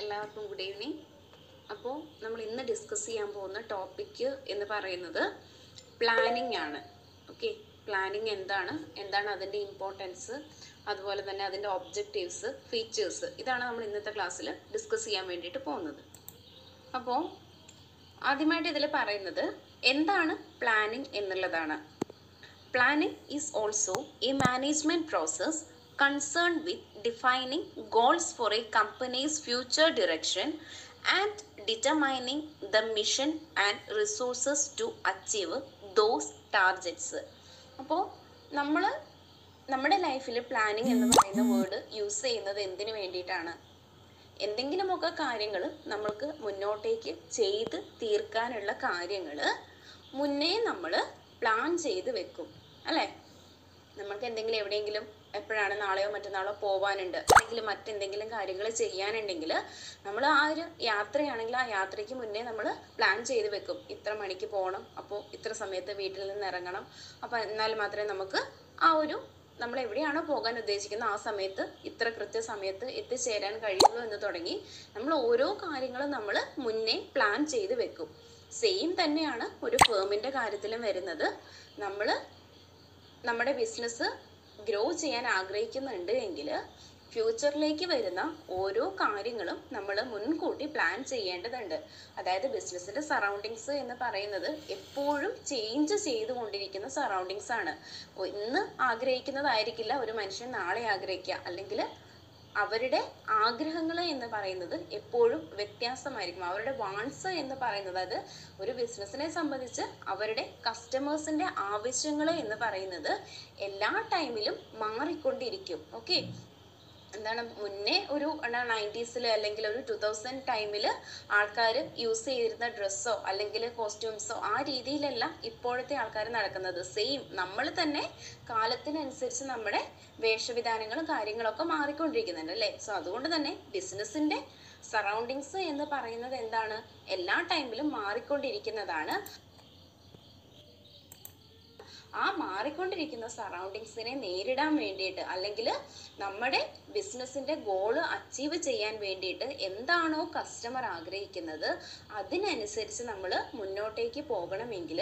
എല്ലാവർക്കും good evening അപ്പോൾ നമ്മൾ ഇന്ന് ഡിസ്കസ് ചെയ്യാൻ പോകുന്ന ടോപ്പിക്ക് എന്ന് പറയുന്നത് പ്ലാനിങ് ആണ്. ഓക്കെ പ്ലാനിങ് എന്താണ്? എന്താണ് അതിന്റെ ഇമ്പോർട്ടൻസ് അതുപോലെ തന്നെ അതിന്റെ ഒബ്ജക്റ്റീവ്സ് ഫീച്ചേഴ്സ് ഇതാണ് നമ്മൾ ഇന്നത്തെ ക്ലാസ്സിൽ ഡിസ്കസ് ചെയ്യാൻ വേണ്ടിയിട്ട് പോകുന്നത്. അപ്പോൾ ആദ്യമായിട്ട് ഇതിൽ പറയുന്നത് എന്താണ് പ്ലാനിങ് എന്നുള്ളതാണ്. Planning is also a management process concern with defining goals for a company's future direction and determining the mission and resources to achieve those targets. അപ്പോൾ നമ്മൾ നമ്മുടെ ലൈഫിൽ പ്ലാനിങ് എന്ന് പറയുന്ന വേർഡ് യൂസ് ചെയ്യുന്നത് എന്തിനു വേണ്ടിയിട്ടാണ്? എന്തെങ്കിലുമൊക്കെ കാര്യങ്ങൾ നമ്മൾക്ക് മുന്നോട്ടേക്ക് ചെയ്ത് തീർക്കാനുള്ള കാര്യങ്ങൾ മുന്നേ നമ്മൾ പ്ലാൻ ചെയ്ത് വെക്കും. അല്ലേ? നമ്മൾക്ക് എന്തെങ്കിലും എവിടെയെങ്കിലും എപ്പോഴാണ് നാളെയോ മറ്റന്നാളോ പോവാനുണ്ട്. അല്ലെങ്കിൽ മറ്റെന്തെങ്കിലും കാര്യങ്ങൾ ചെയ്യാനുണ്ടെങ്കിൽ നമ്മൾ ആ ഒരു യാത്രയാണെങ്കിൽ ആ യാത്രയ്ക്ക് മുന്നേ നമ്മൾ പ്ലാൻ ചെയ്ത് വെക്കും. ഇത്ര മണിക്ക് പോകണം. അപ്പോൾ ഇത്ര സമയത്ത് വീട്ടിൽ നിന്ന് ഇറങ്ങണം. അപ്പോൾ എന്നാൽ മാത്രമേ നമുക്ക് ആ ഒരു നമ്മൾ എവിടെയാണോ പോകാൻ ഉദ്ദേശിക്കുന്നത് ആ സമയത്ത് ഇത്ര കൃത്യസമയത്ത് എത്തിച്ചേരാൻ കഴിയുള്ളൂ എന്ന് തുടങ്ങി നമ്മൾ ഓരോ കാര്യങ്ങളും നമ്മൾ മുന്നേ പ്ലാൻ ചെയ്ത് വെക്കും. സെയിം തന്നെയാണ് ഒരു ഫേമിന്റെ കാര്യത്തിലും വരുന്നത്. നമ്മൾ നമ്മുടെ ബിസിനസ് ഗ്രോ ചെയ്യാൻ ആഗ്രഹിക്കുന്നുണ്ട് എങ്കിൽ ഫ്യൂച്ചറിലേക്ക് വരുന്ന ഓരോ കാര്യങ്ങളും നമ്മൾ മുൻകൂട്ടി പ്ലാൻ ചെയ്യേണ്ടതുണ്ട്. അതായത് ബിസിനസ്സിന്റെ സറൗണ്ടിങ്സ് എന്ന് പറയുന്നത് എപ്പോഴും ചേഞ്ച് ചെയ്തുകൊണ്ടിരിക്കുന്ന സറൗണ്ടിങ്സ് ആണ്. ഇന്ന് ആഗ്രഹിക്കുന്നതായിരിക്കില്ല ഒരു മനുഷ്യൻ നാളെ ആഗ്രഹിക്കുക. അല്ലെങ്കിൽ അവരുടെ ആഗ്രഹങ്ങൾ എന്ന് പറയുന്നത് എപ്പോഴും വ്യത്യാസമായിരിക്കും. അവരുടെ വാൺസ് എന്ന് പറയുന്നത് അത് ഒരു ബിസിനസ്സിനെ സംബന്ധിച്ച് അവരുടെ കസ്റ്റമേഴ്സിന്റെ ആവശ്യങ്ങൾ എന്ന് പറയുന്നത് എല്ലാ ടൈമിലും മാറിക്കൊണ്ടിരിക്കും. ഓക്കെ എന്താണ് മുന്നേ ഒരു നയന്റീസിൽ അല്ലെങ്കിൽ ഒരു ടു തൗസൻഡ് ടൈമിൽ ആൾക്കാർ യൂസ് ചെയ്തിരുന്ന ഡ്രസ്സോ അല്ലെങ്കിൽ കോസ്റ്റ്യൂംസോ ആ രീതിയിലല്ല ഇപ്പോഴത്തെ ആൾക്കാർ നടക്കുന്നത്. സെയിം നമ്മൾ തന്നെ കാലത്തിനനുസരിച്ച് നമ്മുടെ വേഷവിധാനങ്ങളും കാര്യങ്ങളൊക്കെ മാറിക്കൊണ്ടിരിക്കുന്നുണ്ട് അല്ലേ? സോ അതുകൊണ്ട് തന്നെ ബിസിനസ്സിന്റെ സറൗണ്ടിങ്സ് എന്ന് പറയുന്നത് എന്താണ്? എല്ലാ ടൈമിലും മാറിക്കൊണ്ടിരിക്കുന്നതാണ്. ആ മാറിക്കൊണ്ടിരിക്കുന്ന സറൗണ്ടിങ്സിനെ നേരിടാൻ വേണ്ടിയിട്ട് അല്ലെങ്കിൽ നമ്മുടെ ബിസിനസ്സിന്റെ ഗോൾ അച്ചീവ് ചെയ്യാൻ വേണ്ടിയിട്ട് എന്താണോ കസ്റ്റമർ ആഗ്രഹിക്കുന്നത് അതിനനുസരിച്ച് നമ്മൾ മുന്നോട്ടേക്ക് പോകണമെങ്കിൽ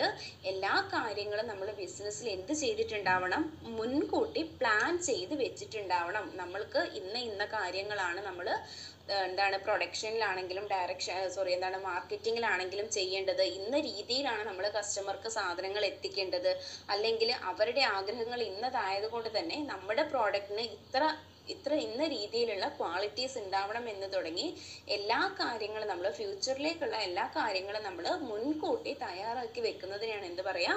എല്ലാ കാര്യങ്ങളും നമ്മൾ ബിസിനസ്സിൽ എന്ത് ചെയ്തിട്ടുണ്ടാവണം? മുൻകൂട്ടി പ്ലാൻ ചെയ്ത് വെച്ചിട്ടുണ്ടാവണം. നമ്മൾക്ക് ഇന്ന ഇന്ന കാര്യങ്ങളാണ് നമ്മൾ എന്താണ് പ്രൊഡക്ഷനിലാണെങ്കിലും ഡയറക്ഷൻ സോറി എന്താണ് മാർക്കറ്റിങ്ങിലാണെങ്കിലും ചെയ്യേണ്ടത്. ഇന്ന രീതിയിലാണ് നമ്മൾ കസ്റ്റമർക്ക് സാധനങ്ങൾ എത്തിക്കേണ്ടത്. അല്ലെങ്കിൽ അവരുടെ ആഗ്രഹങ്ങൾ ഇന്നതായത് കൊണ്ട് തന്നെ നമ്മുടെ പ്രോഡക്റ്റിന് ഇത്ര ഇത്ര ഇന്ന രീതിയിലുള്ള ക്വാളിറ്റീസ് ഉണ്ടാവണം എന്ന് തുടങ്ങി എല്ലാ കാര്യങ്ങളും നമ്മൾ ഫ്യൂച്ചറിലേക്കുള്ള എല്ലാ കാര്യങ്ങളും നമ്മൾ മുൻകൂട്ടി തയ്യാറാക്കി വെക്കുന്നതിനെയാണ് എന്ത് പറയാ?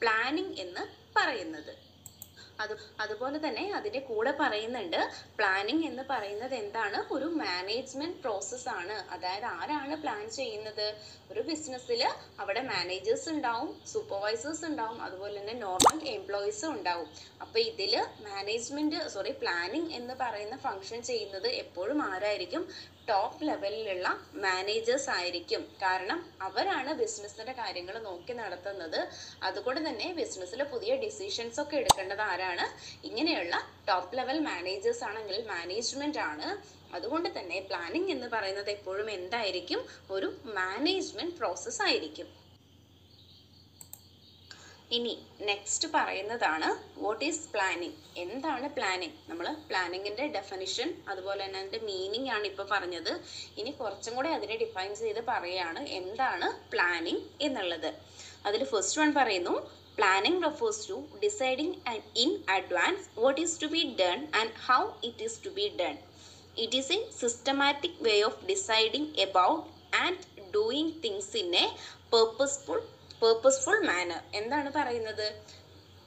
പ്ലാനിങ് എന്ന് പറയുന്നത്. അത് അതുപോലെ തന്നെ അതിന്റെ കൂടെ പറയുന്നുണ്ട് പ്ലാനിങ് എന്ന് പറയുന്നത് എന്താണ്? ഒരു മാനേജ്മെന്റ് പ്രോസസ് ആണ്. അതായത് ആരാണ് പ്ലാൻ ചെയ്യുന്നത്? ഒരു ബിസിനസ്സിൽ അവിടെ മാനേജേഴ്സ് ഉണ്ടാവും സൂപ്പർവൈസേഴ്സ് ഉണ്ടാവും അതുപോലെ തന്നെ നോർമൽ എംപ്ലോയീസും ഉണ്ടാവും. അപ്പോൾ ഇതിൽ മാനേജ്മെന്റ് സോറി പ്ലാനിങ് എന്ന് പറയുന്ന ഫങ്ഷൻ ചെയ്യുന്നത് എപ്പോഴും ആരായിരിക്കും? ടോപ്പ് ലെവലിലുള്ള മാനേജേഴ്സ് ആയിരിക്കും. കാരണം അവരാണ് ബിസിനസിന്റെ കാര്യങ്ങൾ നോക്കി നടത്തുന്നത്. അതുകൊണ്ട് തന്നെ ബിസിനസ്സിൽ പുതിയ ഡിസിഷൻസ് ഒക്കെ എടുക്കേണ്ടത് ആരാണ്? ഇങ്ങനെയുള്ള ടോപ്പ് ലെവൽ മാനേജേഴ്സ് ആണെങ്കിൽ മാനേജ്മെന്റ് ആണ്. അതുകൊണ്ട് തന്നെ പ്ലാനിങ് എന്ന് പറയുന്നത് എപ്പോഴും എന്തായിരിക്കും? ഒരു മാനേജ്മെന്റ് പ്രോസസ് ആയിരിക്കും. ഇനി നെക്സ്റ്റ് പറയുന്നതാണ് വാട്ട് ഈസ് പ്ലാനിങ് എന്താണ് പ്ലാനിങ് നമ്മൾ പ്ലാനിങ്ങിന്റെ ഡെഫിനിഷൻ അതുപോലെ തന്നെ അതിന്റെ മീനിങ് ആണ് ഇപ്പോൾ പറഞ്ഞത്. ഇനി കുറച്ചും കൂടെ അതിനെ ഡിഫൈൻ ചെയ്ത് പറയുകയാണ് എന്താണ് പ്ലാനിങ് എന്നുള്ളത്. അതിൽ ഫസ്റ്റ് വൺ പറയുന്നു planning refers to deciding in advance what is to be done and how it is to be done it is a systematic way of deciding about and doing things in a purposeful purposeful manner എന്താണ് പറയുന്നത്?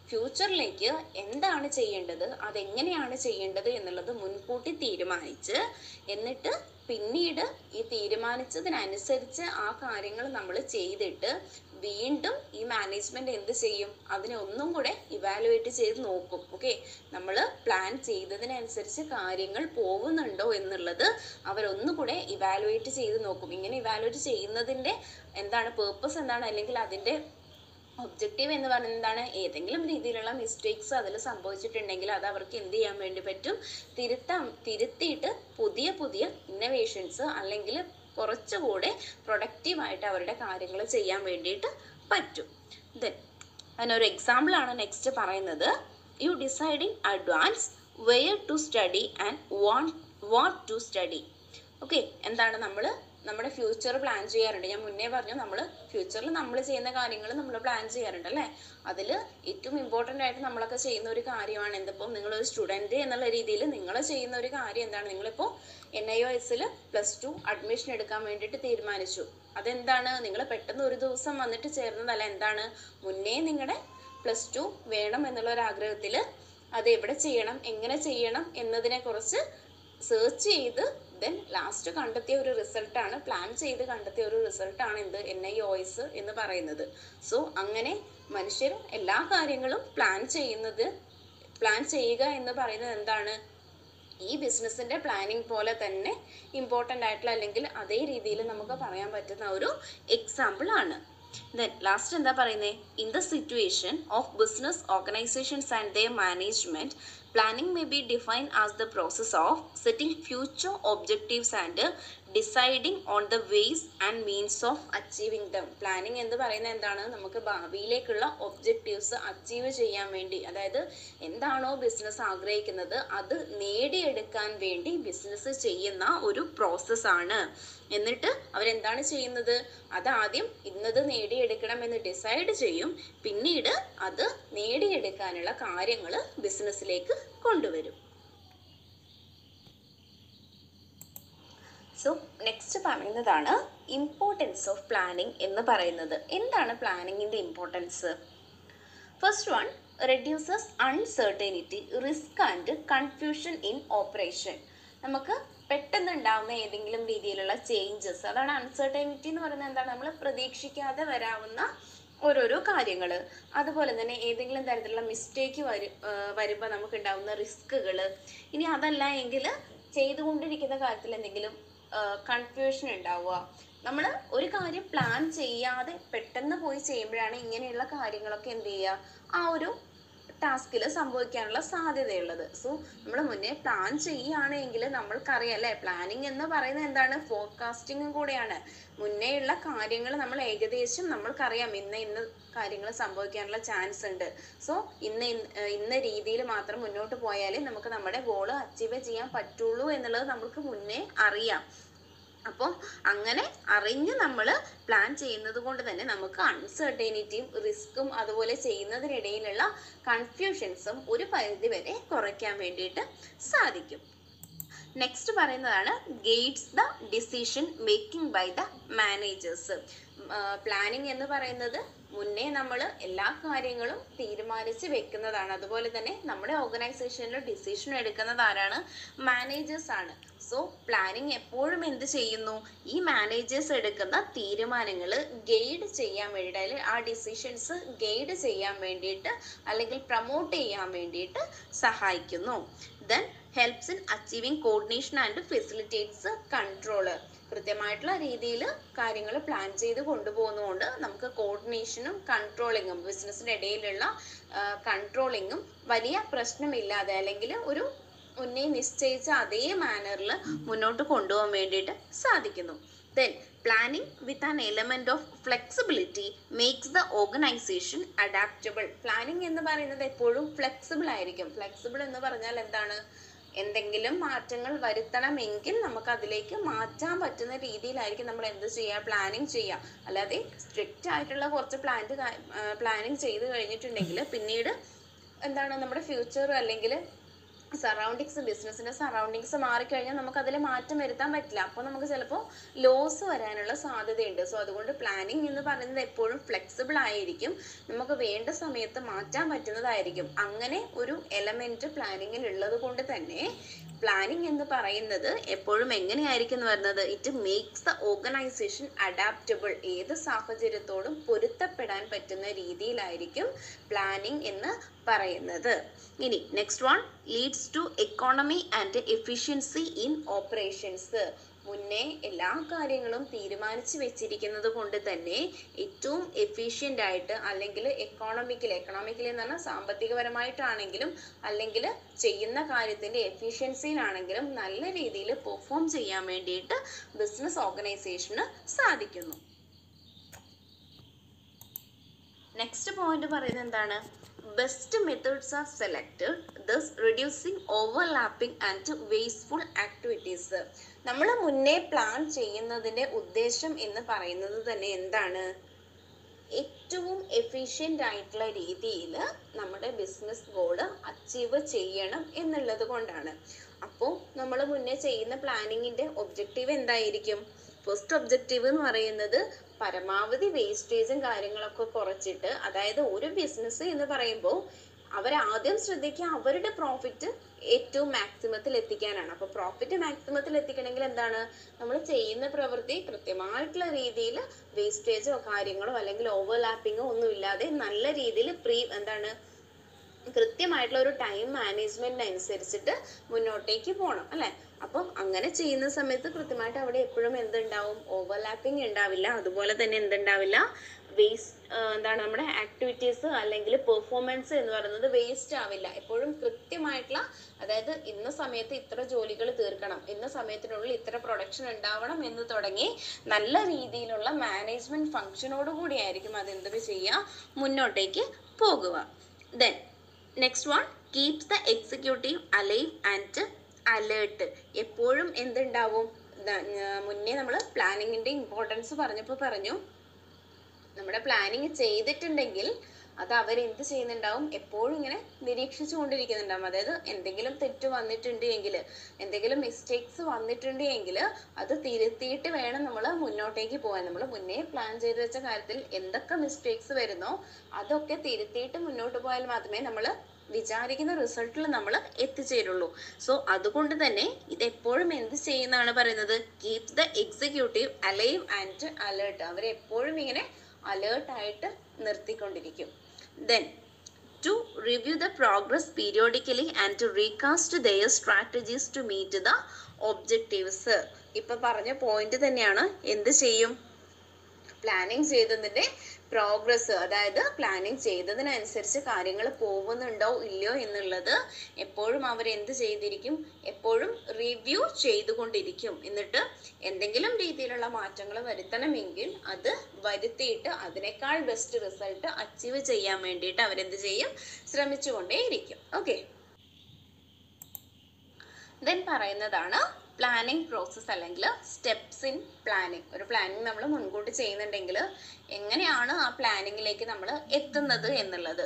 ഫ്യൂച്ചറിലേക്ക് എന്താണ് ചെയ്യേണ്ടത്? അതെങ്ങനെയാണ് ചെയ്യേണ്ടത് എന്നുള്ളത് മുൻകൂട്ടി തീരുമാനിച്ച് എന്നിട്ട് പിന്നീട് ഈ തീരുമാനിച്ചതിനനുസരിച്ച് ആ കാര്യങ്ങൾ നമ്മൾ ചെയ്തിട്ട് വീണ്ടും ഈ മാനേജ്മെന്റ് എന്ത് ചെയ്യും? അതിനെ ഒന്നും കൂടെ ഇവാലുവേറ്റ് ചെയ്ത് നോക്കും. ഓക്കെ നമ്മൾ പ്ലാൻ ചെയ്തതിനനുസരിച്ച് കാര്യങ്ങൾ പോകുന്നുണ്ടോ എന്നുള്ളത് അവരൊന്നുകൂടെ ഇവാലുവേറ്റ് ചെയ്ത് നോക്കും. ഇങ്ങനെ ഇവാലുവേറ്റ് ചെയ്യുന്നതിന്റെ എന്താണ് പേർപ്പസ് എന്താണ്? അല്ലെങ്കിൽ അതിന്റെ ഒബ്ജക്റ്റീവ് എന്ന് പറയുന്നത് എന്താണ്? ഏതെങ്കിലും രീതിയിലുള്ള മിസ്റ്റേക്സ് അതിൽ സംഭവിച്ചിട്ടുണ്ടെങ്കിൽ അത് അവർക്ക് എന്ത് ചെയ്യാൻ വേണ്ടി പറ്റും? തിരുത്താൻ തിരുത്തിയിട്ട് പുതിയ പുതിയ ഇന്നവേഷൻസ് അല്ലെങ്കിൽ കുറച്ചുകൂടെ പ്രൊഡക്റ്റീവായിട്ട് അവരുടെ കാര്യങ്ങൾ ചെയ്യാൻ വേണ്ടിയിട്ട് പറ്റും. ദെൻ അതിനൊരു എക്സാമ്പിളാണ് നെക്സ്റ്റ് പറയുന്നത്. You decide in advance where to study and want what to study okay എന്താണ് നമ്മൾ നമ്മുടെ ഫ്യൂച്ചർ പ്ലാൻ ചെയ്യാറുണ്ട്. ഞാൻ മുന്നേ പറഞ്ഞു നമ്മൾ ഫ്യൂച്ചറിൽ നമ്മൾ ചെയ്യുന്ന കാര്യങ്ങൾ നമ്മൾ പ്ലാൻ ചെയ്യാറുണ്ട് അല്ലേ? അതിൽ ഏറ്റവും ഇമ്പോർട്ടന്റ് ആയിട്ട് നമ്മളൊക്കെ ചെയ്യുന്ന ഒരു കാര്യമാണ് എന്തിപ്പം നിങ്ങളൊരു സ്റ്റുഡന്റ് എന്നുള്ള രീതിയിൽ നിങ്ങൾ ചെയ്യുന്ന ഒരു കാര്യം എന്താണ്? നിങ്ങളിപ്പോൾ എൻ ഐ ഒ എസിൽ പ്ലസ് ടു അഡ്മിഷൻ എടുക്കാൻ വേണ്ടിയിട്ട് തീരുമാനിച്ചു. അതെന്താണ്? നിങ്ങൾ പെട്ടെന്ന് ഒരു ദിവസം വന്നിട്ട് ചേർന്നതല്ല. എന്താണ്? മുന്നേ നിങ്ങളുടെ പ്ലസ് ടു വേണം എന്നുള്ള ഒരു ആഗ്രഹത്തിൽ അത് എവിടെ ചെയ്യണം? എങ്ങനെ ചെയ്യണം എന്നതിനെ കുറിച്ച് സെർച്ച് ചെയ്ത് ദെൻ ലാസ്റ്റ് കണ്ടെത്തിയ ഒരു റിസൾട്ടാണ് പ്ലാൻ ചെയ്ത് കണ്ടെത്തിയ ഒരു റിസൾട്ടാണ് എന്ത്? എൻ ഐ ഒ എസ് എന്ന് പറയുന്നത്. സോ അങ്ങനെ മനുഷ്യർ എല്ലാ കാര്യങ്ങളും പ്ലാൻ ചെയ്യുന്നത് പ്ലാൻ ചെയ്യുക എന്ന് പറയുന്നത് എന്താണ്? ഈ ബിസിനസ്സിന്റെ പ്ലാനിങ് പോലെ തന്നെ ഇമ്പോർട്ടന്റ് ആയിട്ടുള്ള അല്ലെങ്കിൽ അതേ രീതിയിൽ നമുക്ക് പറയാൻ പറ്റുന്ന ഒരു എക്സാമ്പിൾ ആണ്. ദെൻ ലാസ്റ്റ് എന്താ പറയുന്നത് in the situation of business organisations and the management Planning may be defined as the process of setting future objectives and deciding on the ways and means of achieving them planning എന്ന് പറയുന്നത് എന്താണ്? നമുക്ക് ഭാവിയിലേക്കുള്ള objectives achieve ചെയ്യാൻ വേണ്ടി അതായത് എന്താണോ business ആഗ്രഹിക്കുന്നത് അത് നേടിയെടുക്കാൻ വേണ്ടി ബിസിനസ് ചെയ്യുന്ന ഒരു പ്രോസസ്സാണ് എന്നിട്ട് അവരെന്താണ് ചെയ്യുന്നത്? അതാദ്യം ഇന്നത് നേടിയെടുക്കണം എന്ന് ഡിസൈഡ് ചെയ്യും. പിന്നീട് അത് നേടിയെടുക്കാനുള്ള കാര്യങ്ങൾ ബിസിനസ്സിലേക്ക് കൊണ്ടുവരും. സോ നെക്സ്റ്റ് പറയുന്നതാണ് ഇമ്പോർട്ടൻസ് ഓഫ് പ്ലാനിങ് എന്ന് പറയുന്നത്. എന്താണ് പ്ലാനിങ്ങിന്റെ importance first one reduces uncertainty risk and confusion in operation നമുക്ക് പെട്ടെന്ന് ഉണ്ടാവുന്ന ഏതെങ്കിലും രീതിയിലുള്ള ചേഞ്ചസ് അതാണ് അൺസെർട്ടനിറ്റി എന്ന് പറയുന്നത് എന്താണ്? നമ്മൾ പ്രതീക്ഷിക്കാതെ വരാവുന്ന ഓരോരോ കാര്യങ്ങൾ അതുപോലെ തന്നെ ഏതെങ്കിലും തരത്തിലുള്ള മിസ്റ്റേക്ക് വരും വരുമ്പോൾ നമുക്ക് ഉണ്ടാവുന്ന റിസ്കുകൾ ഇനി അതല്ല എങ്കിൽ ചെയ്തുകൊണ്ടിരിക്കുന്ന കാര്യത്തിൽ എന്തെങ്കിലും കൺഫ്യൂഷൻ ഉണ്ടാവുക നമ്മൾ ഒരു കാര്യം പ്ലാൻ ചെയ്യാതെ പെട്ടെന്ന് പോയി ചെയ്യുമ്പോഴാണ് ഇങ്ങനെയുള്ള കാര്യങ്ങളൊക്കെ എന്ത് ചെയ്യുക? ആ ഒരു ടാസ്കിൽ സംഭവിക്കാനുള്ള സാധ്യതയുള്ളത്. സോ നമ്മൾ മുന്നേ പ്ലാൻ ചെയ്യുകയാണെങ്കിൽ നമ്മൾക്കറിയാം അല്ലേ? പ്ലാനിങ് എന്ന് പറയുന്നത് എന്താണ്? ഫോർകാസ്റ്റിംഗും കൂടെയാണ്. മുന്നേയുള്ള കാര്യങ്ങൾ നമ്മൾ ഏകദേശം നമ്മൾക്കറിയാം. ഇന്ന് ഇന്ന് കാര്യങ്ങൾ സംഭവിക്കാനുള്ള ചാൻസ് ഉണ്ട്. സോ ഇന്ന് ഇന്ന് രീതിയിൽ മാത്രം മുന്നോട്ട് പോയാലേ നമുക്ക് നമ്മുടെ ഗോൾ അച്ചീവ് ചെയ്യാൻ പറ്റുള്ളൂ എന്നുള്ളത് നമുക്ക് മുന്നേ അറിയാം. അപ്പോൾ അങ്ങനെ അറിഞ്ഞ് നമ്മൾ പ്ലാൻ ചെയ്യുന്നത് കൊണ്ട് തന്നെ നമുക്ക് അൺസർട്ടേനിറ്റിയും റിസ്ക്കും അതുപോലെ ചെയ്യുന്നതിനിടയിലുള്ള കൺഫ്യൂഷൻസും ഒരു പരിധി വരെ കുറയ്ക്കാൻ വേണ്ടിയിട്ട് സാധിക്കും. നെക്സ്റ്റ് പറയുന്നതാണ് gates the decision making by the managers planning എന്ന് പറയുന്നത് മുന്നേ നമ്മൾ എല്ലാ കാര്യങ്ങളും തീരുമാനിച്ച് വെക്കുന്നതാണ്. അതുപോലെ തന്നെ നമ്മുടെ ഓർഗനൈസേഷനിൽ ഡിസിഷൻ എടുക്കുന്നത് ആരാണ്? മാനേജേഴ്സ് ആണ്. സോ പ്ലാനിങ് എപ്പോഴും എന്ത് ചെയ്യുന്നു? ഈ മാനേജേഴ്സ് എടുക്കുന്ന തീരുമാനങ്ങൾ ഗൈഡ് ചെയ്യാൻ അല്ലെങ്കിൽ ആ ഡിസിഷൻസ് ഗൈഡ് ചെയ്യാൻ വേണ്ടിയിട്ട് അല്ലെങ്കിൽ പ്രൊമോട്ട് ചെയ്യാൻ വേണ്ടിയിട്ട് സഹായിക്കുന്നു. Then helps in achieving coordination and facilitates control കൃത്യമായിട്ടുള്ള രീതിയിൽ കാര്യങ്ങൾ പ്ലാൻ ചെയ്ത് കൊണ്ടുപോകുന്നതുകൊണ്ട് നമുക്ക് കോർഡിനേഷനും കൺട്രോളിങ്ങും ബിസിനസ്സിന്റെ ഇടയിലുള്ള കൺട്രോളിങ്ങും വലിയ പ്രശ്നമില്ലാതെ അല്ലെങ്കിൽ ഒരു മുന്നേ നിശ്ചയിച്ച അതേ മാനറിൽ മുന്നോട്ട് കൊണ്ടുപോകാൻ വേണ്ടിയിട്ട് സാധിക്കുന്നു. Then planning with an element of flexibility makes the organisation adaptable planning എന്ന് പറയുന്നത് എപ്പോഴും ഫ്ലെക്സിബിൾ ആയിരിക്കും. ഫ്ലെക്സിബിൾ എന്ന് പറഞ്ഞാൽ എന്താണ്? എന്തെങ്കിലും മാറ്റങ്ങൾ വരുത്തണമെങ്കിൽ നമുക്ക് അതിലേക്ക് മാറ്റാൻ പറ്റുന്ന രീതിയിലായിരിക്കും നമ്മൾ എന്ത് ചെയ്യുക? പ്ലാനിങ് ചെയ്യുക. അല്ലാതെ സ്ട്രിക്റ്റ് ആയിട്ടുള്ള കുറച്ച് പ്ലാന്റ് പ്ലാനിങ് ചെയ്ത് കഴിഞ്ഞിട്ടുണ്ടെങ്കിൽ പിന്നീട് എന്താണ് നമ്മുടെ ഫ്യൂച്ചർ അല്ലെങ്കിൽ സറൗണ്ടിങ്സ് ബിസിനസ്സിന്റെ സറൗണ്ടിങ്സ് മാറിക്കഴിഞ്ഞാൽ നമുക്ക് അതിൽ മാറ്റം വരുത്താൻ പറ്റില്ല. അപ്പോൾ നമുക്ക് ചിലപ്പോൾ ലോസ് വരാനുള്ള സാധ്യതയുണ്ട്. സോ അതുകൊണ്ട് പ്ലാനിങ് എന്ന് പറയുന്നത് എപ്പോഴും ഫ്ലെക്സിബിൾ ആയിരിക്കും. നമുക്ക് വേണ്ട സമയത്ത് മാറ്റാൻ പറ്റുന്നതായിരിക്കും. അങ്ങനെ ഒരു എലമെന്റ് പ്ലാനിങ്ങിൽ ഉള്ളത് കൊണ്ട് തന്നെ പ്ലാനിങ് എന്ന് പറയുന്നത് എപ്പോഴും എങ്ങനെയായിരിക്കും എന്ന് പറയുന്നത്? It makes the organisation adaptable ഏത് സാഹചര്യത്തോടും പൊരുത്തപ്പെടാൻ പറ്റുന്ന രീതിയിലായിരിക്കും പ്ലാനിങ് എന്ന് പറയുന്നത്. ഇനി next one leads to economy and efficiency in operations മുന്നേ എല്ലാ കാര്യങ്ങളും തീരുമാനിച്ചു വെച്ചിരിക്കുന്നത് കൊണ്ട് തന്നെ ഏറ്റവും എഫിഷ്യന്റ് ആയിട്ട് അല്ലെങ്കിൽ എക്കോണമിക്കൽ എക്കണോമിക്കലി എന്ന് പറഞ്ഞാൽ സാമ്പത്തികപരമായിട്ടാണെങ്കിലും അല്ലെങ്കിൽ ചെയ്യുന്ന കാര്യത്തിന്റെ എഫിഷ്യൻസിയിലാണെങ്കിലും നല്ല രീതിയിൽ പെർഫോം ചെയ്യാൻ വേണ്ടിയിട്ട് ബിസിനസ് ഓർഗനൈസേഷന് സാധിക്കുന്നു. നെക്സ്റ്റ് പോയിന്റ് പറയുന്നത് എന്താണ്? Best methods are selected thus reducing overlapping and wasteful activities നമ്മൾ മുന്നേ പ്ലാൻ ചെയ്യുന്നതിന്റെ ഉദ്ദേശം എന്ന് പറയുന്നത് തന്നെ എന്താണ്? ഏറ്റവും എഫിഷ്യന്റ് ആയിട്ടുള്ള രീതിയിൽ നമ്മുടെ ബിസിനസ് ഗോൾ അച്ചീവ് ചെയ്യണം എന്നുള്ളത് കൊണ്ടാണ്. അപ്പോൾ നമ്മൾ മുന്നേ ചെയ്യുന്ന പ്ലാനിങ്ങിന്റെ ഒബ്ജക്റ്റീവ് എന്തായിരിക്കും? ഫസ്റ്റ് ഒബ്ജക്റ്റീവ് എന്ന് പറയുന്നത് പരമാവധി വേസ്റ്റേജും കാര്യങ്ങളൊക്കെ കുറച്ചിട്ട് അതായത് ഒരു ബിസിനസ് എന്ന് പറയുമ്പോൾ അവരാദ്യം ശ്രദ്ധിക്കുക അവരുടെ പ്രോഫിറ്റ് ഏറ്റവും മാക്സിമത്തിൽ എത്തിക്കാനാണ്. അപ്പോൾ പ്രോഫിറ്റ് മാക്സിമത്തിൽ എത്തിക്കണമെങ്കിൽ എന്താണ്? നമ്മൾ ചെയ്യുന്ന പ്രവൃത്തി കൃത്യമായിട്ടുള്ള രീതിയിൽ വേസ്റ്റേജോ കാര്യങ്ങളോ അല്ലെങ്കിൽ ഓവർലാപ്പിങ്ങോ ഒന്നും ഇല്ലാതെ നല്ല രീതിയിൽ പ്രീ എന്താണ്? കൃത്യമായിട്ടുള്ള ഒരു ടൈം മാനേജ്മെന്റ് അനുസരിച്ചിട്ട് മുന്നോട്ടേക്ക് പോകണം അല്ലെ? അപ്പം അങ്ങനെ ചെയ്യുന്ന സമയത്ത് കൃത്യമായിട്ട് അവിടെ എപ്പോഴും എന്തുണ്ടാവും? ഓവർലാപ്പിംഗ് ഉണ്ടാവില്ല. അതുപോലെ തന്നെ എന്തുണ്ടാവില്ല? വേസ്റ്റ് എന്താണ് നമ്മുടെ ആക്ടിവിറ്റീസ് അല്ലെങ്കിൽ പെർഫോമൻസ് എന്ന് പറയുന്നത് വേസ്റ്റ് ആവില്ല. എപ്പോഴും കൃത്യമായിട്ടുള്ള അതായത് ഇന്ന സമയത്ത് ഇത്ര ജോലികൾ തീർക്കണം ഇന്ന സമയത്തിനുള്ളിൽ ഇത്ര പ്രൊഡക്ഷൻ ഉണ്ടാവണം എന്ന് തുടങ്ങി നല്ല രീതിയിലുള്ള മാനേജ്മെന്റ് ഫംഗ്ഷനോട് അത് എന്ത് ചെയ്യുക? മുന്നോട്ടേക്ക് പോകുക. Then next one keeps the executive alive and alert എപ്പോഴും എന്തുണ്ടാവും? മുന്നേ നമ്മൾ പ്ലാനിങ്ങിന്റെ ഇമ്പോർട്ടൻസ് പറഞ്ഞപ്പോൾ പറഞ്ഞു. നമ്മുടെ പ്ലാനിങ് ചെയ്തിട്ടുണ്ടെങ്കിൽ അത് അവരെന്ത് ചെയ്യുന്നുണ്ടാവും? എപ്പോഴും ഇങ്ങനെ നിരീക്ഷിച്ചു കൊണ്ടിരിക്കുന്നുണ്ടാവും അതായത് എന്തെങ്കിലും തെറ്റ് വന്നിട്ടുണ്ട് എങ്കിൽ എന്തെങ്കിലും മിസ്റ്റേക്സ് വന്നിട്ടുണ്ട് എങ്കിൽ അത് തിരുത്തിയിട്ട് വേണം നമ്മൾ മുന്നോട്ടേക്ക് പോകാൻ. നമ്മൾ മുന്നേ പ്ലാൻ ചെയ്ത് വെച്ച കാര്യത്തിൽ എന്തൊക്കെ മിസ്റ്റേക്സ് വരുന്നോ അതൊക്കെ തിരുത്തിയിട്ട് മുന്നോട്ട് പോയാൽ മാത്രമേ നമ്മൾ വിചാരിക്കുന്ന റിസൾട്ടിൽ നമ്മൾ എത്തിച്ചേരുള്ളൂ. സോ അതുകൊണ്ട് തന്നെ ഇത് എപ്പോഴും എന്ത് ചെയ്യുന്നതാണ് പറയുന്നത്? Keep the executive alive and alert അവരെ എപ്പോഴും ഇങ്ങനെ അലേർട്ട് ആയിട്ട് നിർത്തിക്കൊണ്ടിരിക്കും. Then to review the progress periodically and to recast their strategies to meet the objectives ഇപ്പൊ പറഞ്ഞ പോയിന്റ് തന്നെയാണ്. എന്ത് ചെയ്യും? പ്ലാനിങ് ചെയ്തതിന്റെ പ്രോഗ്രസ് അതായത് പ്ലാനിങ് ചെയ്തതിനനുസരിച്ച് കാര്യങ്ങൾ പോകുന്നുണ്ടോ ഇല്ലയോ എന്നുള്ളത് എപ്പോഴും അവർ എന്ത് ചെയ്തിരിക്കും? എപ്പോഴും റിവ്യൂ ചെയ്തുകൊണ്ടിരിക്കും. എന്നിട്ട് എന്തെങ്കിലും രീതിയിലുള്ള മാറ്റങ്ങൾ വരുത്തണമെങ്കിൽ അത് വരുത്തിയിട്ട് അതിനേക്കാൾ ബെസ്റ്റ് റിസൾട്ട് അച്ചീവ് ചെയ്യാൻ വേണ്ടിയിട്ട് അവരെന്ത് ചെയ്യും? ശ്രമിച്ചുകൊണ്ടേയിരിക്കും. ഓക്കെ ദെൻ പറയുന്നതാണ് പ്ലാനിങ് പ്രോസസ്സ് അല്ലെങ്കിൽ സ്റ്റെപ്സ് ഇൻ പ്ലാനിങ് ഒരു പ്ലാനിങ് നമ്മൾ മുൻകൂട്ടി ചെയ്യുന്നുണ്ടെങ്കിൽ എങ്ങനെയാണ് ആ പ്ലാനിങ്ങിലേക്ക് നമ്മൾ എത്തുന്നത് എന്നുള്ളത്.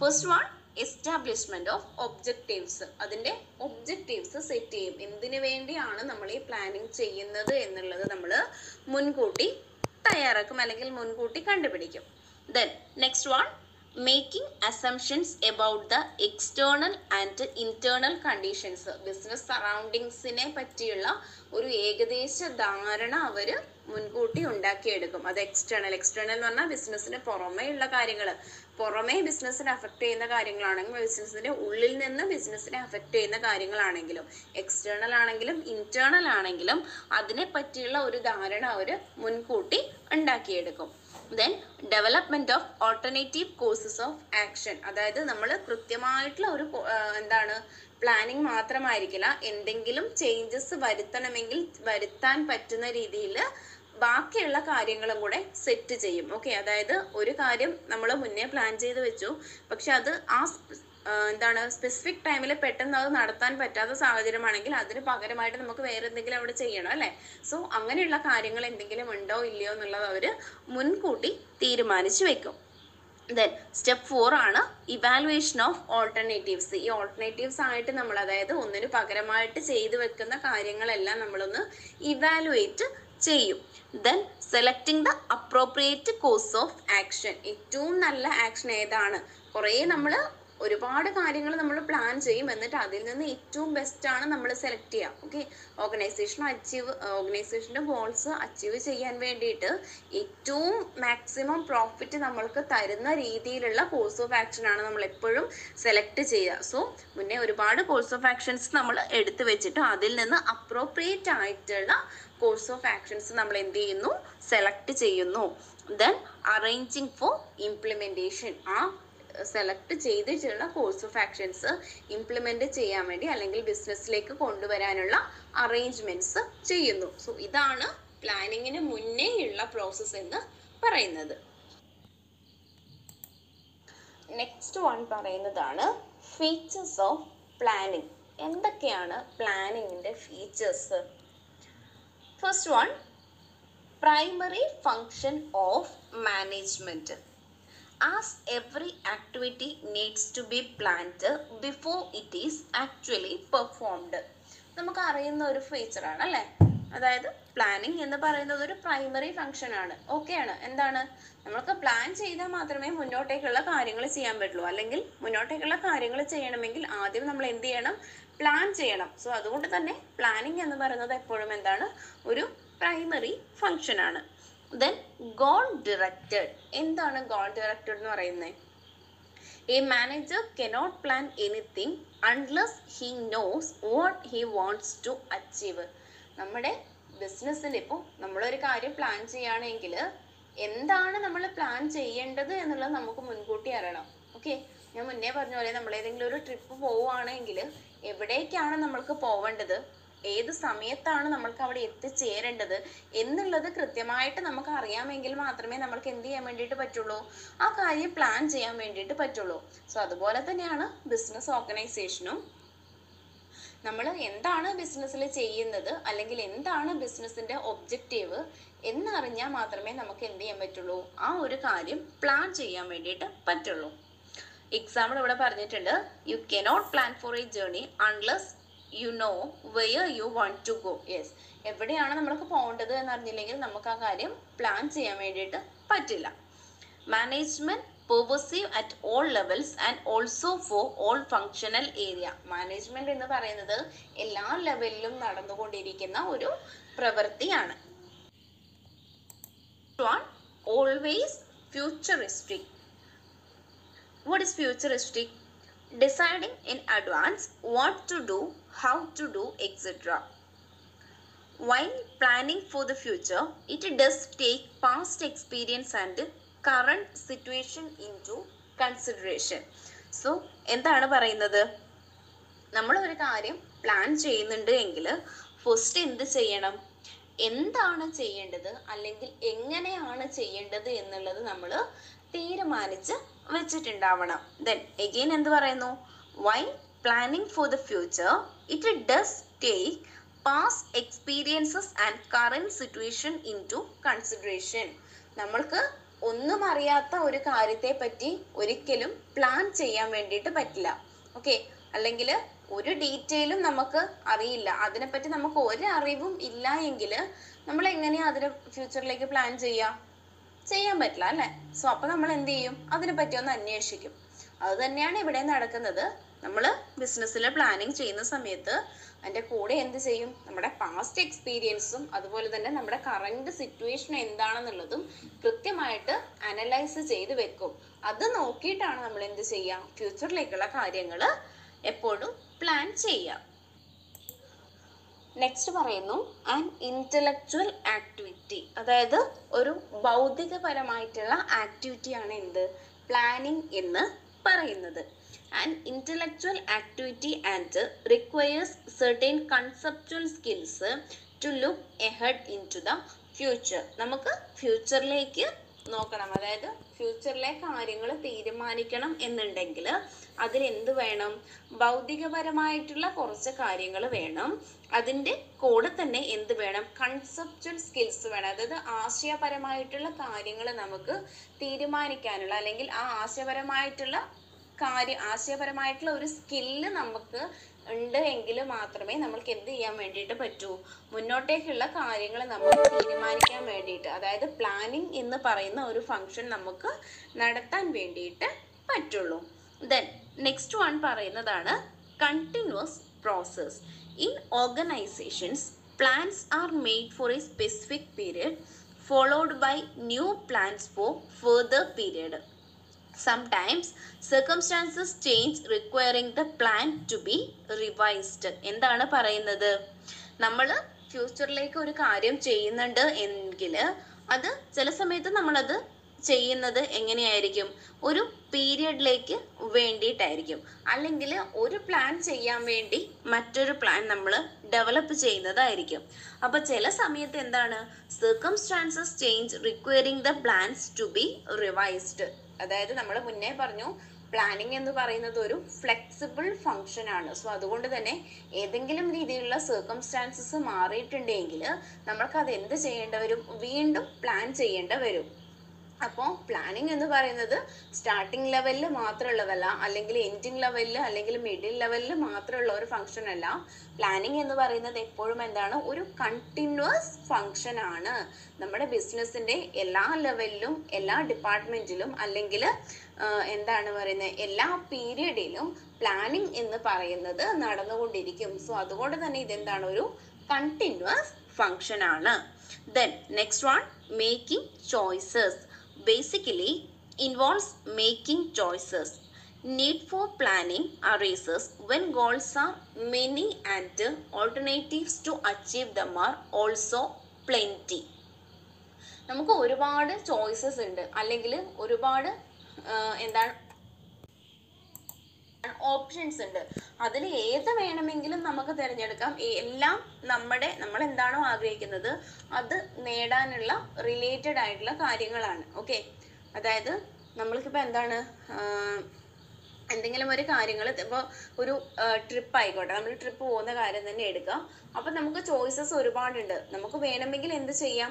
First one establishment of objectives അതിന്റെ ഒബ്ജക്റ്റീവ്സ് സെറ്റ് ചെയ്യും. എന്തിനു വേണ്ടിയാണ് നമ്മൾ ഈ പ്ലാനിങ് ചെയ്യുന്നത് എന്നുള്ളത് നമ്മൾ മുൻകൂട്ടി തയ്യാറാക്കും അല്ലെങ്കിൽ മുൻകൂട്ടി കണ്ടുപിടിക്കും. Then next one making assumptions about the external and internal conditions business സറൗണ്ടിങ്സിനെ പറ്റിയുള്ള ഒരു ഏകദേശ ധാരണ അവർ മുൻകൂട്ടി ഉണ്ടാക്കിയെടുക്കും. അത് എക്സ്റ്റേണൽ എക്സ്റ്റേണൽ എന്ന് പറഞ്ഞാൽ ബിസിനസ്സിന് പുറമേ ഉള്ള കാര്യങ്ങൾ പുറമേ ബിസിനസ്സിനെ അഫക്റ്റ് ചെയ്യുന്ന കാര്യങ്ങളാണെങ്കിൽ ബിസിനസ്സിന്റെ ഉള്ളിൽ നിന്ന് ബിസിനസ്സിനെ അഫക്റ്റ് ചെയ്യുന്ന കാര്യങ്ങളാണെങ്കിലും എക്സ്റ്റേണൽ ആണെങ്കിലും ഇന്റേണൽ ആണെങ്കിലും അതിനെ പറ്റിയുള്ള ഒരു ധാരണ അവർ മുൻകൂട്ടി ഉണ്ടാക്കിയെടുക്കും. Then development of alternative courses of action അതായത് നമ്മൾ കൃത്യമായിട്ടുള്ള ഒരു എന്താണ് പ്ലാനിങ് മാത്രമായിരിക്കില്ല. എന്തെങ്കിലും ചേഞ്ചസ് വരുത്തണമെങ്കിൽ വരുത്താൻ പറ്റുന്ന രീതിയിൽ ബാക്കിയുള്ള കാര്യങ്ങളും കൂടെ സെറ്റ് ചെയ്യും. ഓക്കെ അതായത് ഒരു കാര്യം നമ്മൾ മുന്നേ പ്ലാൻ ചെയ്ത് വെച്ചു. പക്ഷെ അത് ആ എന്താണ് സ്പെസിഫിക് ടൈമിൽ പെട്ടെന്ന് അത് നടത്താൻ പറ്റാത്ത സാഹചര്യമാണെങ്കിൽ അതിന് പകരമായിട്ട് നമുക്ക് വേറെ എന്തെങ്കിലും അവിടെ ചെയ്യണം അല്ലേ? സോ അങ്ങനെയുള്ള കാര്യങ്ങൾ എന്തെങ്കിലും ഉണ്ടോ ഇല്ലയോ എന്നുള്ളത് അവർ മുൻകൂട്ടി തീരുമാനിച്ചു വെക്കും. ദെൻ സ്റ്റെപ്പ് ഫോർ ആണ് ഇവാലുവേഷൻ ഓഫ് ഓൾട്ടർനേറ്റീവ്സ് ഈ ഓൾട്ടർനേറ്റീവ്സ് ആയിട്ട് നമ്മൾ അതായത് ഒന്നിന് പകരമായിട്ട് ചെയ്തു വെക്കുന്ന കാര്യങ്ങളെല്ലാം നമ്മളൊന്ന് ഇവാലുവേറ്റ് ചെയ്യും. Then selecting the appropriate course of action ഏറ്റവും നല്ല ആക്ഷൻ ഏതാണ്? കുറേ നമ്മൾ ഒരുപാട് കാര്യങ്ങൾ നമ്മൾ പ്ലാൻ ചെയ്യും. എന്നിട്ട് അതിൽ നിന്ന് ഏറ്റവും ബെസ്റ്റ് ആണ് നമ്മൾ സെലക്ട് ചെയ്യുക ഓക്കെ ഓർഗനൈസേഷൻ അച്ചീവ് ഓർഗനൈസേഷന്റെ ഗോൾസ് അച്ചീവ് ചെയ്യാൻ വേണ്ടിയിട്ട് ഏറ്റവും മാക്സിമം പ്രോഫിറ്റ് നമ്മൾക്ക് തരുന്ന രീതിയിലുള്ള കോഴ്സ് ഓഫ് ആക്ഷൻ ആണ് നമ്മൾ എപ്പോഴും സെലക്ട് ചെയ്യുക. സോ മുന്നേ ഒരുപാട് കോഴ്സ് ഓഫ് ആക്ഷൻസ് നമ്മൾ എടുത്തു വെച്ചിട്ട് അതിൽ നിന്ന് അപ്രോപ്രിയേറ്റ് ആയിട്ടുള്ള കോഴ്സ് ഓഫ് ആക്ഷൻസ് നമ്മൾ എന്ത് ചെയ്യുന്നു? സെലക്ട് ചെയ്യുന്നു. ദെൻ അറേഞ്ചിങ് ഫോർ ഇംപ്ലിമെന്റേഷൻ ആ സെലക്ട് ചെയ്തിട്ടുള്ള കോഴ്സ് ഓഫ് ആക്ഷൻസ് ഇംപ്ലിമെന്റ് ചെയ്യാൻ വേണ്ടി അല്ലെങ്കിൽ ബിസിനസ്സിലേക്ക് കൊണ്ടുവരാനുള്ള അറേഞ്ച്മെന്റ്സ് ചെയ്യുന്നു. സോ ഇതാണ് പ്ലാനിങ്ങിന് മുന്നേ ഉള്ള പ്രോസസ്സ് എന്ന് പറയുന്നത്. നെക്സ്റ്റ് വൺ പറയുന്നതാണ് ഫീച്ചേഴ്സ് ഓഫ് പ്ലാനിങ് എന്തൊക്കെയാണ് പ്ലാനിങ്ങിന്റെ features first one primary function of management as every activity needs to be planned before it is actually performed നമുക്ക് അറിയുന്ന ഒരു ഫീച്ചറാണ് അല്ലേ? അതായത് പ്ലാനിങ് എന്ന് പറയുന്നത് ഒരു പ്രൈമറി ഫങ്ഷൻ ആണ്. ഓക്കെ ആണ്. എന്താണ്? നമ്മൾക്ക് പ്ലാൻ ചെയ്താൽ മാത്രമേ മുന്നോട്ടേക്കുള്ള കാര്യങ്ങൾ ചെയ്യാൻ പറ്റുള്ളൂ. അല്ലെങ്കിൽ മുന്നോട്ടേക്കുള്ള കാര്യങ്ങൾ ചെയ്യണമെങ്കിൽ ആദ്യം നമ്മൾ എന്ത് ചെയ്യണം? പ്ലാൻ ചെയ്യണം. സോ അതുകൊണ്ട് തന്നെ പ്ലാനിങ് എന്ന് പറയുന്നത് എപ്പോഴും എന്താണ്? ഒരു പ്രൈമറി ഫങ്ഷൻ ആണ്. ദെൻ ഗോൾ ഡിറക്റ്റഡ് എന്താണ് ഗോൾ ഡിറക്റ്റഡ് എന്ന് പറയുന്നത് a manager cannot plan anything unless he knows what he wants to achieve നമ്മുടെ ബിസിനസ്സിൽ ഇപ്പോൾ നമ്മളൊരു കാര്യം പ്ലാൻ ചെയ്യുകയാണെങ്കിൽ എന്താണ് നമ്മൾ പ്ലാൻ ചെയ്യേണ്ടത് എന്നുള്ളത് നമുക്ക് മുൻകൂട്ടി അറിയണം. ഓക്കെ ഞാൻ മുന്നേ പറഞ്ഞ പോലെ നമ്മൾ ഏതെങ്കിലും ഒരു ട്രിപ്പ് പോവുകയാണെങ്കിൽ എവിടേക്കാണ് നമ്മൾക്ക് പോവേണ്ടത്? ഏത് സമയത്താണ് നമ്മൾക്ക് അവിടെ എത്തിച്ചേരേണ്ടത് എന്നുള്ളത് കൃത്യമായിട്ട് നമുക്ക് അറിയാമെങ്കിൽ മാത്രമേ നമ്മൾക്ക് എന്ത് ചെയ്യാൻ വേണ്ടിയിട്ട് പറ്റുള്ളൂ? ആ കാര്യം പ്ലാൻ ചെയ്യാൻ വേണ്ടിയിട്ട് പറ്റുള്ളൂ. സോ അതുപോലെ തന്നെയാണ് ബിസിനസ് ഓർഗനൈസേഷനും നമ്മൾ എന്താണ് ബിസിനസ്സിൽ ചെയ്യുന്നത് അല്ലെങ്കിൽ എന്താണ് ബിസിനസ്സിന്റെ ഒബ്ജക്റ്റീവ് എന്നറിഞ്ഞാൽ മാത്രമേ നമുക്ക് എന്ത് ചെയ്യാൻ പറ്റുള്ളൂ? ആ ഒരു കാര്യം പ്ലാൻ ചെയ്യാൻ വേണ്ടിയിട്ട് പറ്റുള്ളൂ. എക്സാമ്പിൾ ഇവിടെ പറഞ്ഞിട്ടുണ്ട്. You cannot plan for a journey unless you know where you want to go yes എവിടെയാണ് നമ്മൾക്ക് പോകേണ്ടത് എന്നറിഞ്ഞില്ലെങ്കിൽ നമുക്ക് ആ കാര്യം പ്ലാൻ ചെയ്യാൻ വേണ്ടിയിട്ട് പറ്റില്ല. Management pervasive at all levels and also for all functional area management എന്ന് പറയുന്നത് എല്ലാ ലെവലിലും നടന്നുകൊണ്ടിരിക്കുന്ന ഒരു പ്രവൃത്തിയാണ്. Always futuristic what is futuristic deciding in advance what to do how to do etc while planning for the future it does take past experience and current situation into consideration. So എന്താണ് പറയുന്നത്? നമ്മൾ ഒരു കാര്യം plan ചെയ്യുന്നുണ്ട് എങ്കിൽ first എന്ത് ചെയ്യണം? എന്താണ് ചെയ്യേണ്ടത്? അല്ലെങ്കിൽ എങ്ങനെയാണ് ചെയ്യേണ്ടത് എന്നുള്ളത് നമ്മൾ തീരുമാനിച്ച് വെച്ചിട്ടുണ്ടാവണം. ദെൻ എഗെയിൻ എന്ത് പറയുന്നു? Why planning for the future it does take past experiences and current into consideration നമ്മൾക്ക് ഒന്നും അറിയാത്ത ഒരു കാര്യത്തെ പറ്റി ഒരിക്കലും പ്ലാൻ ചെയ്യാൻ വേണ്ടിയിട്ട് പറ്റില്ല. ഓക്കെ അല്ലെങ്കിൽ ഒരു ഡീറ്റെയിലും നമുക്ക് അറിയില്ല. അതിനെപ്പറ്റി നമുക്ക് ഒരു അറിവും ഇല്ല എങ്കിൽ നമ്മൾ എങ്ങനെയാ അതിന് ഫ്യൂച്ചറിലേക്ക് പ്ലാൻ ചെയ്യുക ചെയ്യാൻ പറ്റില്ല അല്ലേ? സോ അപ്പൊ നമ്മൾ എന്ത് ചെയ്യും? അതിനെ പറ്റി ഒന്ന് അന്വേഷിക്കും. അത് തന്നെയാണ് ഇവിടെ നടക്കുന്നത്. നമ്മൾ ബിസിനസ്സിൽ പ്ലാനിങ് ചെയ്യുന്ന സമയത്ത് അതിന്റെ കൂടെ എന്ത് ചെയ്യും? നമ്മുടെ പാസ്റ്റ് എക്സ്പീരിയൻസും അതുപോലെ തന്നെ നമ്മുടെ കറണ്ട് സിറ്റുവേഷൻ എന്താണെന്നുള്ളതും കൃത്യമായിട്ട് അനലൈസ് ചെയ്ത് വെക്കും. അത് നോക്കിയിട്ടാണ് നമ്മൾ എന്ത് ചെയ്യുക ഫ്യൂച്ചറിലേക്കുള്ള കാര്യങ്ങൾ എപ്പോഴും പ്ലാൻ ചെയ്യുക നെക്സ്റ്റ് പറയുന്നു ആൻ ഇന്റലക്ച്വൽ ആക്ടിവിറ്റി അതായത് ഒരു ഭൗതികപരമായിട്ടുള്ള ആക്ടിവിറ്റിയാണ് എന്ത്? പ്ലാനിങ് എന്ന് പറയുന്നത്. An intellectual activity and requires certain conceptual skills to look ahead into the future നമുക്ക് ഫ്യൂച്ചറിലേക്ക് നോക്കണം. അതായത് ഫ്യൂച്ചറിലെ കാര്യങ്ങൾ തീരുമാനിക്കണം എന്നുണ്ടെങ്കിൽ അതിലെന്ത് വേണം? ഭൗതികപരമായിട്ടുള്ള കുറച്ച് കാര്യങ്ങൾ വേണം. അതിന്റെ കൂടെ തന്നെ എന്ത് വേണം? കൺസെപ്ച്വൽ സ്കിൽസ് വേണം. അതായത് ആശയപരമായിട്ടുള്ള കാര്യങ്ങൾ നമുക്ക് തീരുമാനിക്കാനുള്ള അല്ലെങ്കിൽ ആ ആശയപരമായിട്ടുള്ള കാര്യം ആശയപരമായിട്ടുള്ള ഒരു സ്കില്ല് നമുക്ക് ഉണ്ട് എങ്കിൽ മാത്രമേ നമ്മൾക്ക് എന്ത് ചെയ്യാൻ വേണ്ടിയിട്ട് പറ്റൂ. മുന്നോട്ടേക്കുള്ള കാര്യങ്ങൾ നമ്മൾ തീരുമാനിക്കാൻ വേണ്ടിയിട്ട് അതായത് പ്ലാനിങ് എന്ന് പറയുന്ന ഒരു ഫംഗ്ഷൻ നമുക്ക് നടത്താൻ വേണ്ടിയിട്ട് പറ്റുള്ളൂ. ദെൻ നെക്സ്റ്റ് വൺ പറയുന്നതാണ് continuous process in organisations plans are made for a specific period followed by new plans for further period sometimes circumstances change requiring the plan to be revised എന്താണ് പറയുന്നത്? നമ്മൾ ഫ്യൂച്ചറിലേക്ക് ഒരു കാര്യം ചെയ്യുന്നുണ്ട് എങ്കിൽ അത് ചില സമയത്ത് നമ്മളത് ചെയ്യുന്നത് എങ്ങനെയായിരിക്കും? ഒരു പീരിയഡിലേക്ക് വേണ്ടിയിട്ടായിരിക്കും. അല്ലെങ്കിൽ ഒരു പ്ലാൻ ചെയ്യാൻ വേണ്ടി മറ്റൊരു പ്ലാൻ നമ്മൾ ഡെവലപ്പ് ചെയ്യുന്നതായിരിക്കും. അപ്പോൾ ചില സമയത്ത് എന്താണ്? Circumstances change requiring the plans to be revised അതായത് നമ്മൾ മുന്നേ പറഞ്ഞു പ്ലാനിങ് എന്ന് പറയുന്നത് ഒരു ഫ്ലെക്സിബിൾ ഫങ്ഷൻ ആണ്. സോ അതുകൊണ്ട് തന്നെ ഏതെങ്കിലും രീതിയിലുള്ള സർക്കംസ്റ്റാൻസസ് മാറിയിട്ടുണ്ടെങ്കിൽ നമ്മൾക്ക് അത് എന്ത് ചെയ്യേണ്ട വരും? വീണ്ടും പ്ലാൻ ചെയ്യേണ്ട വരും. അപ്പോൾ പ്ലാനിങ് എന്ന് പറയുന്നത് സ്റ്റാർട്ടിംഗ് ലെവലിൽ മാത്രമുള്ളതല്ല അല്ലെങ്കിൽ എൻഡിങ് ലെവലിൽ അല്ലെങ്കിൽ മിഡിൽ ലെവലിൽ മാത്രമുള്ള ഒരു ഫംഗ്ഷൻ അല്ല. പ്ലാനിങ് എന്ന് പറയുന്നത് എപ്പോഴും എന്താണ്? ഒരു കണ്ടിന്യൂസ് ഫംഗ്ഷൻ ആണ്. നമ്മുടെ ബിസിനസ്സിന്റെ എല്ലാ ലെവലിലും എല്ലാ ഡിപ്പാർട്ട്മെന്റിലും അല്ലെങ്കിൽ എന്താണ് പറയുന്നത്? എല്ലാ പീരീഡിലും പ്ലാനിങ് എന്ന് പറയുന്നത് നടന്നുകൊണ്ടിരിക്കും. സോ അതുകൊണ്ട് തന്നെ ഇതെന്താണ്? ഒരു കണ്ടിന്യൂസ് ഫംഗ്ഷൻ ആണ്. Then next one making choices basically involves making choices. Need for planning arises when goals are many and alternatives to achieve them are also plenty. നമുക്ക് ഒരുപാട് ചോയ്സസ് ഉണ്ട് അല്ലെങ്കിൽ ഒരുപാട് എന്താണ് ഓപ്ഷൻസ് ഉണ്ട്. അതിൽ ഏത് വേണമെങ്കിലും നമുക്ക് തിരഞ്ഞെടുക്കാം. എല്ലാം നമ്മുടെ നമ്മൾ എന്താണോ ആഗ്രഹിക്കുന്നത് അത് നേടാനുള്ള റിലേറ്റഡ് ആയിട്ടുള്ള കാര്യങ്ങളാണ്. ഓക്കെ അതായത് നമ്മൾക്കിപ്പോൾ എന്താണ്? എന്തെങ്കിലും ഒരു കാര്യങ്ങൾ ഇപ്പോൾ ഒരു ട്രിപ്പ് ആയിക്കോട്ടെ. നമ്മൾ ട്രിപ്പ് പോകുന്ന കാര്യം തന്നെ എടുക്കാം. അപ്പം നമുക്ക് ചോയ്സസ് ഒരുപാടുണ്ട്. നമുക്ക് വേണമെങ്കിൽ എന്ത് ചെയ്യാം?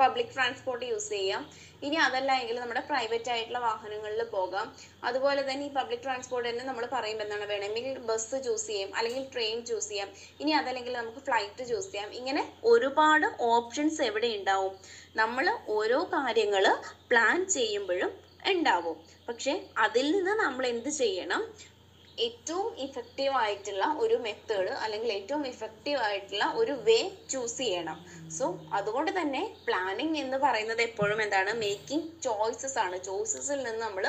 പബ്ലിക് ട്രാൻസ്പോർട്ട് യൂസ് ചെയ്യാം. ഇനി അതല്ല എങ്കിൽ നമ്മുടെ പ്രൈവറ്റ് ആയിട്ടുള്ള വാഹനങ്ങളിൽ പോകാം. അതുപോലെ തന്നെ ഈ പബ്ലിക് ട്രാൻസ്പോർട്ട് തന്നെ നമ്മൾ പറയുമ്പോൾ എന്താണ് വേണമെങ്കിൽ ബസ് ചൂസ് ചെയ്യാം അല്ലെങ്കിൽ ട്രെയിൻ ചൂസ് ചെയ്യാം. ഇനി അതല്ലെങ്കിൽ നമുക്ക് ഫ്ലൈറ്റ് ചൂസ് ചെയ്യാം. ഇങ്ങനെ ഒരുപാട് ഓപ്ഷൻസ് എവിടെ ഉണ്ടാവും? നമ്മൾ ഓരോ കാര്യങ്ങൾ പ്ലാൻ ചെയ്യുമ്പോഴും ഉണ്ടാവും. പക്ഷേ അതിൽ നിന്ന് നമ്മൾ എന്ത് ചെയ്യണം? ഏറ്റവും ഇഫക്റ്റീവ് ആയിട്ടുള്ള ഒരു മെത്തേഡ് അല്ലെങ്കിൽ ഏറ്റവും ഇഫക്റ്റീവ് ആയിട്ടുള്ള ഒരു വേ ചൂസ് ചെയ്യണം. സോ അതുകൊണ്ട് തന്നെ പ്ലാനിങ് എന്ന് പറയുന്നത് എപ്പോഴും എന്താണ്? മേക്കിംഗ് ചോയ്സസ് ആണ്. ചോയ്സസിൽ നിന്ന് നമ്മൾ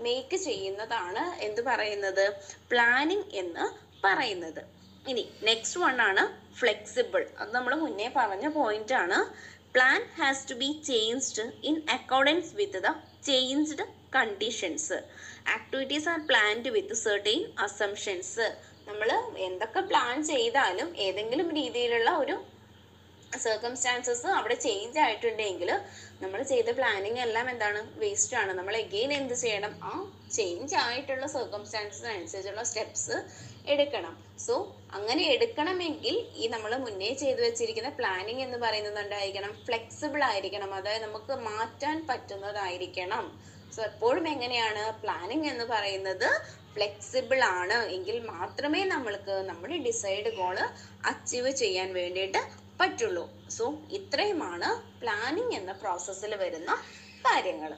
മേക്ക് ചെയ്യുന്നതാണ് എന്ത് പറയുന്നത്? പ്ലാനിങ് എന്ന് പറയുന്നത്. ഇനി നെക്സ്റ്റ് വൺ ആണ് ഫ്ലെക്സിബിൾ അത് നമ്മൾ മുന്നേ പറഞ്ഞ പോയിന്റ് ആണ്. Plan has to be changed in accordance with the changed conditions activities are planned with certain assumptions നമ്മൾ എന്തൊക്കെ പ്ലാൻ ചെയ്താലും ഏതെങ്കിലും രീതിയിലുള്ള ഒരു സർക്കംസ്റ്റാൻസസ് അവിടെ ചേഞ്ച് ആയിട്ടുണ്ടെങ്കിൽ നമ്മൾ ചെയ്ത പ്ലാനിങ് എല്ലാം എന്താണ്? വേസ്റ്റ് ആണ്. നമ്മൾ എഗെയിൻ എന്ത് ചെയ്യണം? ആ ചേഞ്ച് ആയിട്ടുള്ള സർക്കംസ്റ്റാൻസസ് അനുസരിച്ചുള്ള സ്റ്റെപ്സ് എടുക്കണം. സോ അങ്ങനെ എടുക്കണമെങ്കിൽ ഈ നമ്മൾ മുന്നേ ചെയ്തു വെച്ചിരിക്കുന്ന പ്ലാനിങ് എന്ന് പറയുന്നത് എന്തായിരിക്കണം? ഫ്ലെക്സിബിൾ ആയിരിക്കണം. അതായത് നമുക്ക് മാറ്റാൻ പറ്റുന്നതായിരിക്കണം. സോ എപ്പോഴും എങ്ങനെയാണ് പ്ലാനിങ് എന്ന് പറയുന്നത് ഫ്ലെക്സിബിൾ ആണ്. എങ്കിൽ മാത്രമേ നമ്മൾക്ക് നമ്മുടെ ഡിസൈഡ് ഗോൾ അച്ചീവ് ചെയ്യാൻ വേണ്ടിയിട്ട് പറ്റുള്ളൂ. സോ ഇത്രയുമാണ് പ്ലാനിങ് എന്ന പ്രോസസ്സിൽ വരുന്ന കാര്യങ്ങൾ